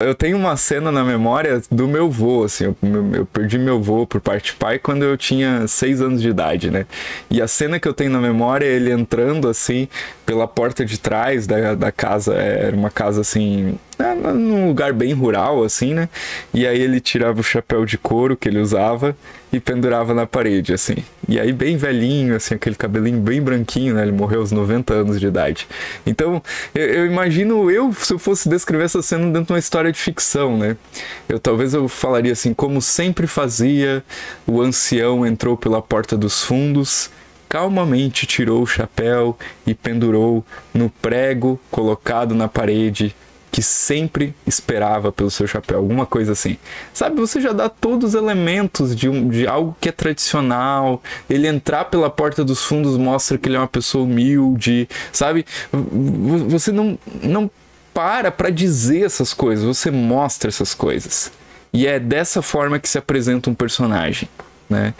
Eu tenho uma cena na memória do meu vô, assim, eu, eu, perdi meu vô por parte de pai quando eu tinha seis anos de idade, né? E a cena que eu tenho na memória é ele entrando, assim, pela porta de trás da, da casa, era uma casa, assim, é, num lugar bem rural, assim, né? E aí ele tirava o chapéu de couro que ele usava e pendurava na parede, assim. E aí bem velhinho, assim, aquele cabelinho bem branquinho, né? Ele morreu aos 90 anos de idade. Então, eu, eu imagino eu, se eu fosse descrever essa cena dentro de uma história de ficção, né? Eu talvez eu falaria assim, como sempre fazia, o ancião entrou pela porta dos fundos, calmamente tirou o chapéu e pendurou no prego colocado na parede que sempre esperava pelo seu chapéu, alguma coisa assim. Sabe, você já dá todos os elementos de, um, de algo que é tradicional. Ele entrar pela porta dos fundos mostra que ele é uma pessoa humilde, sabe? Você não, não para para dizer essas coisas, você mostra essas coisas. E é dessa forma que se apresenta um personagem, né?